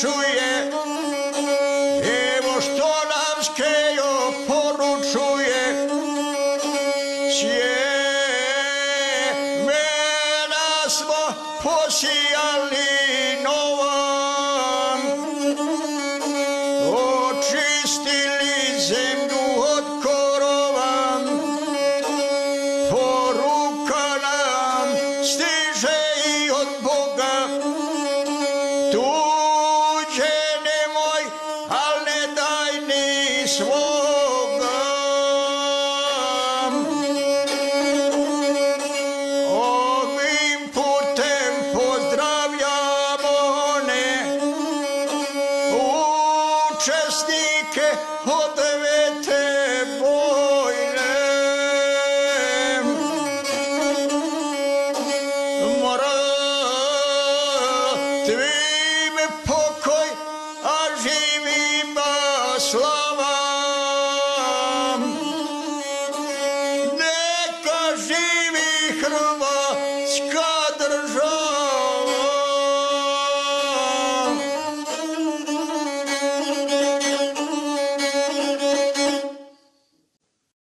čuje Evo što nam Skejo poručuje. Sjemena smo posijali novom Očistili zemlju ni svoga Ovim putem pozdravljamo one učesnike od devete vojne. Mrtvim pokoj, a živima slava. živých hrvo.